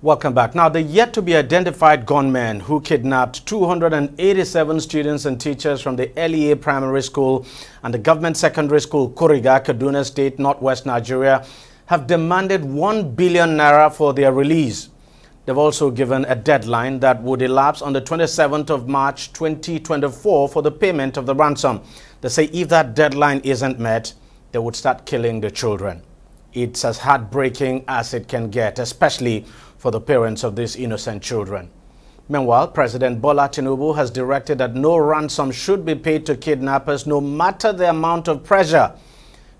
Welcome back. Now, the yet to be identified gunmen who kidnapped 287 students and teachers from the LEA Primary School and the Government Secondary School Kuriga, Kaduna State, Northwest Nigeria, have demanded 1 billion naira for their release. They've also given a deadline that would elapse on the 27th of March 2024 for the payment of the ransom. They say if that deadline isn't met, they would start killing the children. It's as heartbreaking as it can get, especially for the parents of these innocent children. Meanwhile, President Bola Tinubu has directed that no ransom should be paid to kidnappers no matter the amount of pressure.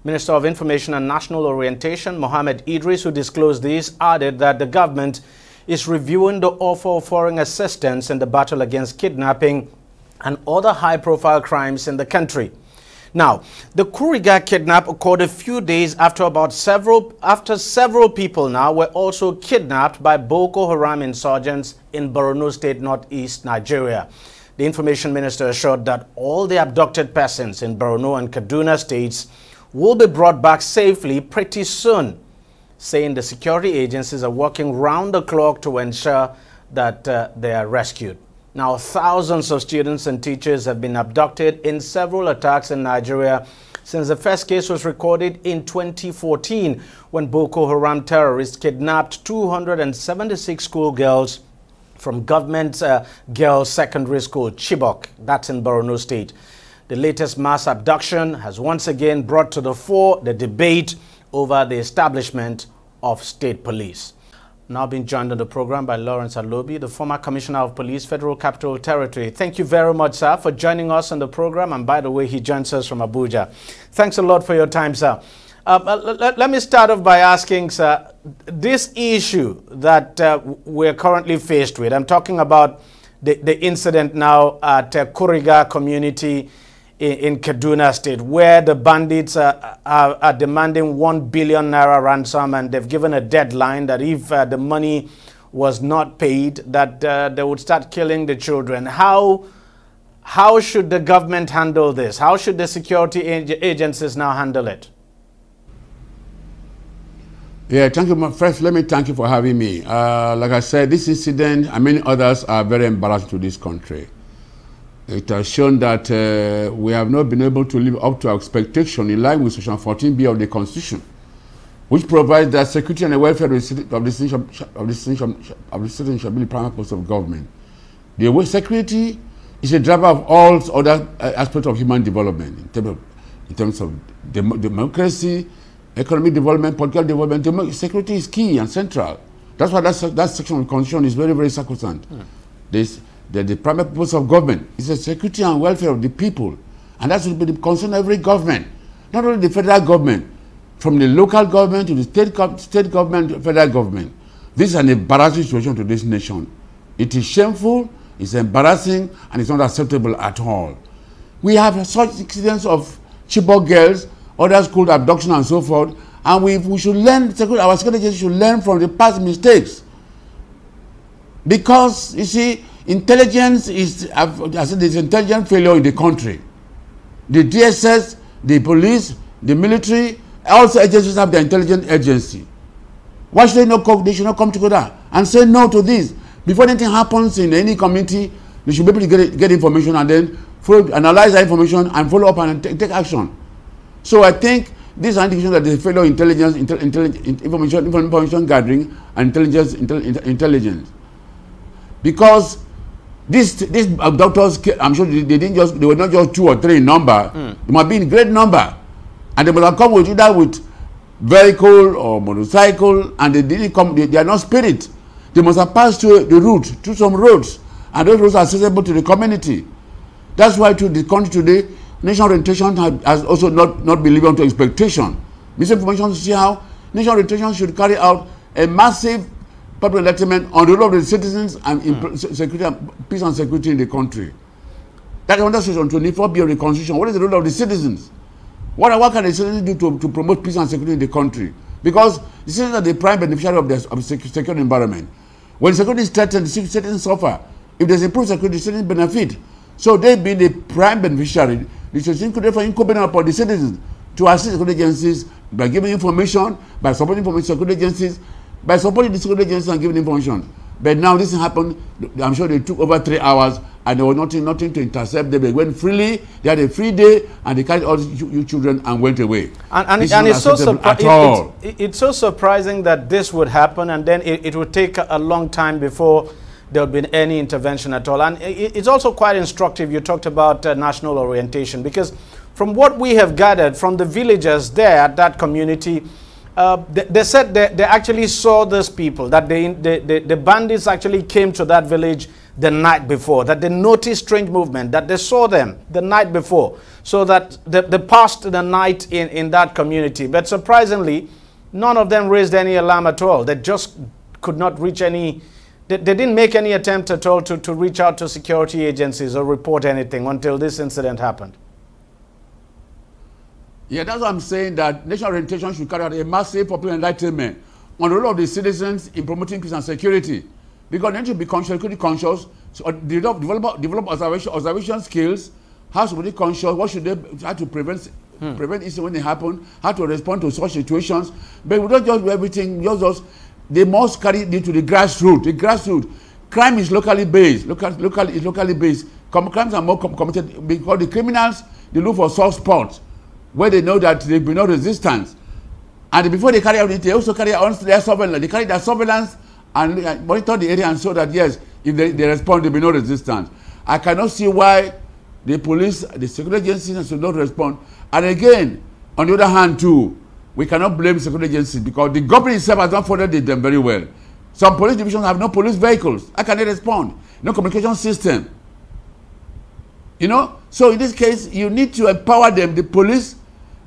Minister of Information and National Orientation, Mohammed Idris, who disclosed this, added that the government is reviewing the offer of foreign assistance in the battle against kidnapping and other high-profile crimes in the country. Now, the Kuriga kidnap occurred a few days after about several after several people now were also kidnapped by Boko Haram insurgents in Borno State, northeast Nigeria. The information minister assured that all the abducted persons in Borno and Kaduna states will be brought back safely pretty soon, saying the security agencies are working round the clock to ensure that uh, they are rescued. Now, thousands of students and teachers have been abducted in several attacks in Nigeria since the first case was recorded in 2014 when Boko Haram terrorists kidnapped 276 schoolgirls from government uh, girls secondary school Chibok, that's in Borno State. The latest mass abduction has once again brought to the fore the debate over the establishment of state police. Now being joined on the program by Lawrence Alobi, the former Commissioner of Police, Federal Capital Territory. Thank you very much, sir, for joining us on the program. And by the way, he joins us from Abuja. Thanks a lot for your time, sir. Uh, uh let, let, me start off by asking, sir, this issue that uh, we're currently faced with, I'm talking about the, the incident now at uh, Kuriga community in, in Kaduna State, where the bandits are, are, are, demanding 1 billion naira ransom and they've given a deadline that if uh, the money was not paid, that uh, they would start killing the children. How, how should the government handle this? How should the security agencies now handle it? Yeah, thank you. First, let me thank you for having me. Uh, like I said, this incident and many others are very embarrassing to this country. It has shown that uh, we have not been able to live up to our expectation in line with Section 14b of the Constitution, which provides that security and the welfare of the citizen, of the citizen, of the citizen shall be the primary purpose of government. The security is a driver of all other uh, aspects of human development in terms of, in terms of dem democracy, economic development, political development. Security is key and central. That's why that, that section of the Constitution is very, very sacrosanct. Hmm. There's, that the primary purpose of government is the security and welfare of the people. And that should be the concern of every government, not only the federal government, from the local government to the state, state government to federal government. This is an embarrassing situation to this nation. It is shameful, it's embarrassing, and it's not acceptable at all. We have such incidents of Chibok girls, other school abduction and so forth, and we, we should learn, our security should learn from the past mistakes. Because, you see, Intelligence is, I said, there's intelligence failure in the country. The DSS, the police, the military, also agencies have their intelligence agency. Why should they not come, they should not come together and say no to this? Before anything happens in any community, they should be able to get, get information and then follow, analyze that information and follow up and take, take action. So I think this indication that there's failure intelligence, intel, intelligence, information, information gathering and intelligence, intel, intelligence. Because These these uh, doctors, I'm sure they, they didn't just they were not just two or three in number. Mm. They must be in great number, and they must have come with either with vehicle or motorcycle, and they didn't come. They, they are not spirit. They must have passed through the route, through some roads, and those roads are accessible to the community. That's why to the country today, national orientation has also not not been living up to expectation. Misinformation to see how national orientation should carry out a massive public enlightenment on the role of the citizens and mm. security and peace and security in the country. That under section 24b of the constitution. What is the role of the citizens? What, what can the citizens do to, to promote peace and security in the country? Because the citizens are the prime beneficiary of the of secure environment. When security is threatened, citizens suffer. If there's improved security, the citizens benefit. So they being the prime beneficiary, the citizens could therefore incumbent upon the citizens to assist security agencies by giving information, by supporting information security agencies, by supporting the security agencies and giving information. But now this happened, I'm sure they took over three hours and there was nothing, nothing to intercept them. They went freely, they had a free day, and they carried all you children and went away. And, and, and it's, so surpri- it, it's, it's, so surprising that this would happen and then it, it would take a long time before there would be any intervention at all. And it, it's also quite instructive. You talked about uh, national orientation because from what we have gathered from the villagers there at that community, uh, they, they, said they, they, actually saw these people, that they, they, the bandits actually came to that village the night before, that they noticed strange movement, that they saw them the night before, so that they, they passed the night in, in that community. But surprisingly, none of them raised any alarm at all. They just could not reach any, they, they didn't make any attempt at all to, to reach out to security agencies or report anything until this incident happened. Yeah, that's what I'm saying that national orientation should carry out a massive popular enlightenment on the role of the citizens in promoting peace and security. Because they need to be conscious, security conscious, so uh, develop, develop, develop observation, observation skills, how to be conscious, what should they, how to prevent hmm. prevent incidents when they happen, how to respond to such situations. But we don't just do everything, just, just they must carry it to the grassroots. The grassroots. Crime is locally based. Local, local is locally based. Com crimes are more com committed because the criminals they look for soft spots where they know that will be no resistance. And before they carry out it, they also carry out their surveillance. They carry their surveillance and monitor the area and show that yes, if they, they respond, there will be no resistance. I cannot see why the police, the security agencies should not respond. And again, on the other hand too, we cannot blame security agencies because the government itself has not funded them very well. Some police divisions have no police vehicles. How can they respond? No communication system. You know? So in this case, you need to empower them, the police,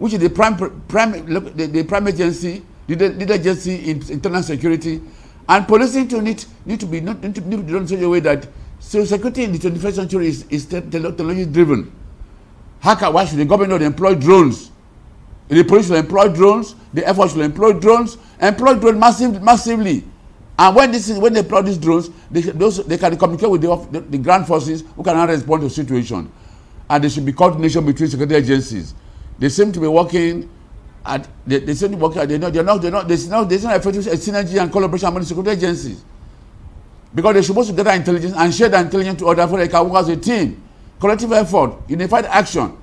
which is the prime, prime the, the prime agency, the lead agency in internal security, and policing to need, need to be not need to, need to done in such a way that so security in the 21st century is, is technology driven. How why should the government not employ drones? The police should employ drones, the Air Force should employ drones, employ drones massive, massively. And when this is, when they employ these drones, they, those, they can communicate with the, the, the ground forces who can respond to situation. And there should be coordination between security agencies. They seem to be working at they, they seem to be working. They know they're not they're not there's no there's no effective synergy and collaboration among the security agencies because they're supposed to gather intelligence and share the intelligence to others so they can work as a team, collective effort, unified action.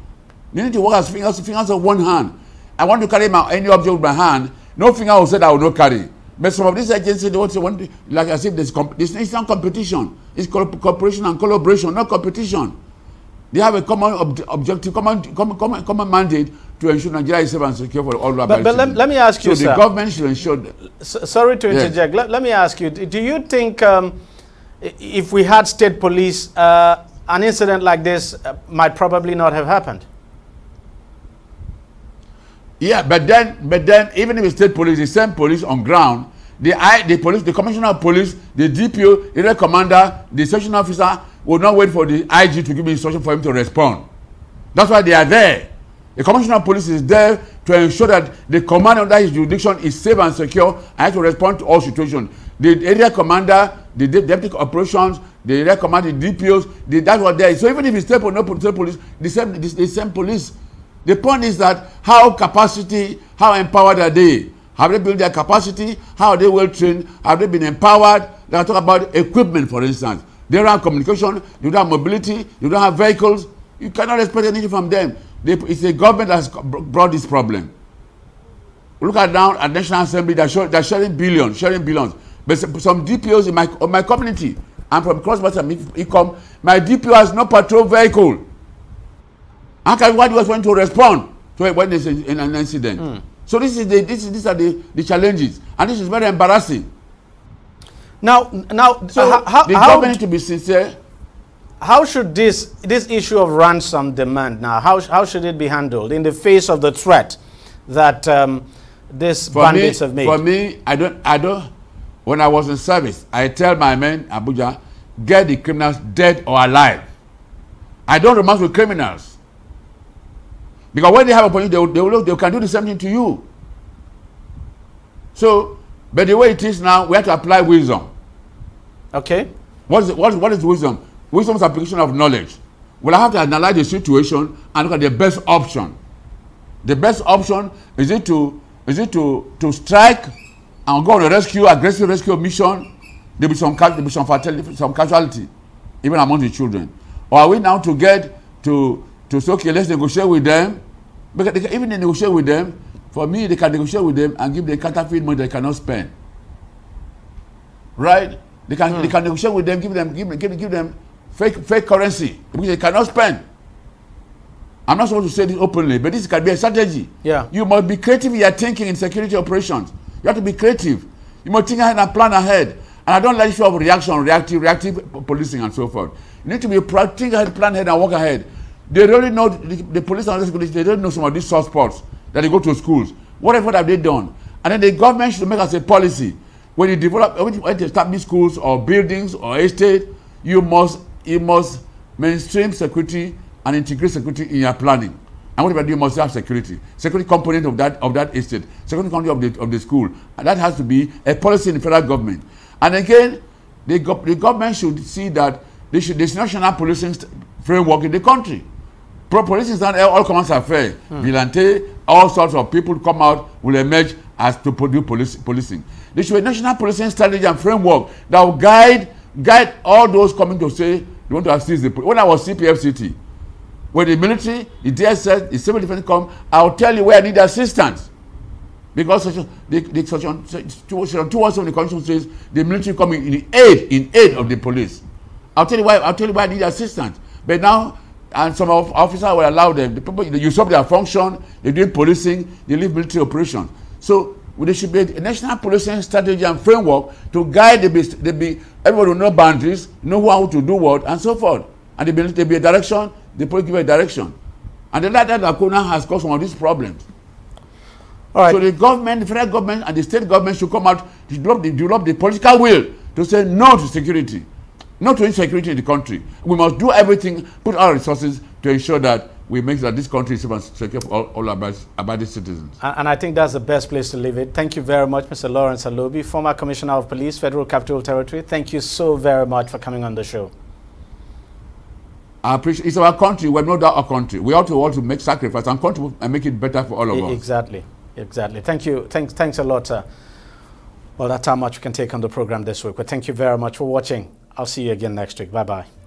They need to work as fingers fingers of one hand. I want to carry my any object with my hand. No finger will say that I will not carry. But some of these agencies, they want to, want like I said, comp this is not competition. It's co cooperation and collaboration, not competition. They have a common ob objective, common, common, common, common mandate to ensure Nigeria is safe and secure for all But, but let, let, me ask you, so sir. the government should ensure. Sorry to interject. Yes. Let, let, me ask you: Do you think um, if we had state police, uh, an incident like this uh, might probably not have happened? Yeah, but then, but then, even if it's state police, the same police on ground, the I, the police, the commissioner of police, the DPO, the commander, the section officer will not wait for the IG to give me instruction for him to respond. That's why they are there. The commissioner of police is there to ensure that the command under his jurisdiction is safe and secure and has to respond to all situations. The area commander, the de deputy operations, the area commander, the DPOs, the, that's what there is. So even if it's state police, no state police, the same, the, the same police The point is that how capacity, how empowered are they? Have they built their capacity? How are they well trained? Have they been empowered? They talk about equipment, for instance. They don't have communication, you don't have mobility, you don't have vehicles. You cannot expect anything from them. They, it's the government that has brought this problem. Look at now at National Assembly, they're, show, they're sharing billions, sharing billions. But some DPOs in my, in my community, I'm from cross-border income, my DPO has no patrol vehicle. How can what was going to respond to when there's an incident? Mm. So this is the this is, these are the, the challenges, and this is very embarrassing. Now, now, so uh, how, the how, government to be sincere. How should this this issue of ransom demand now? How how should it be handled in the face of the threat that um, these for bandits me, have made? For me, I don't I don't. When I was in service, I tell my men Abuja, get the criminals dead or alive. I don't romance with criminals. Because when they have a point, they, they, will, they can do the same thing to you. So, but the way it is now, we have to apply wisdom. Okay. What is, what, what is wisdom? Wisdom is application of knowledge. Well, I have to analyze the situation and look at the best option. The best option is it to is it to to strike and go on a rescue, aggressive rescue mission, there will be some, there be some fatality, some casualty, even among the children. Or are we now to get to to say, okay, let's negotiate with them? Because they can, even they negotiate with them, for me, they can negotiate with them and give them counterfeit money they cannot spend. Right? They can mm. they can negotiate with them, give them give, give, give them fake fake currency which they cannot spend. I'm not supposed to say this openly, but this can be a strategy. Yeah. You must be creative in your thinking in security operations. You have to be creative. You must think ahead and plan ahead. And I don't like issue of reaction, reactive, reactive policing and so forth. You need to be think ahead, plan ahead, and work ahead. They really know the, the police and the security. They don't know some of these spots that they go to schools. What effort have they done? And then the government should make us a policy when you develop, when you establish schools or buildings or estate, you must you must mainstream security and integrate security in your planning. And whatever you must have security. Security component of that of that estate, security component of the of the school, and that has to be a policy in the federal government. And again, the, the government should see that they should, there's national policing framework in the country. Is not all commands are fair. Hmm. Vigilante, all sorts of people come out will emerge as to do police, policing. There should be a national policing strategy and framework that will guide guide all those coming to say they want to assist the police. When I was CPFCT, when the military, the DSS, the civil defense come, I'll tell you where I need assistance. Because section, the, the section, section 217 the constitution says the military coming in aid, in aid of the police. I'll tell you why, I'll tell you why I need assistance. But now, and some of officers will allow them, the people, they usurp their function, they do policing, they leave military operations. So there should be a national policing strategy and framework to guide the, the be, everybody know boundaries, know how to do what, and so forth. And there be, be a direction, the police give a direction. And the latter lacuna has caused some of these problems. All right. So the government, the federal government, and the state government should come out to develop the, develop the political will to say no to security, no to insecurity in the country. We must do everything, put our resources to ensure that we make sure that this country is safe secure for all, all about, about its citizens. And, and, I think that's the best place to leave it. Thank you very much, Mr. Lawrence Alobi, former Commissioner of Police, Federal Capital Territory. Thank you so very much for coming on the show. I appreciate it's our country. We're not our country. We ought to want to make sacrifice and contribute and make it better for all of us. Exactly. Exactly. Thank you. Thanks, thanks a lot, sir. Well, that's how much we can take on the program this week. But thank you very much for watching. I'll see you again next week. Bye-bye.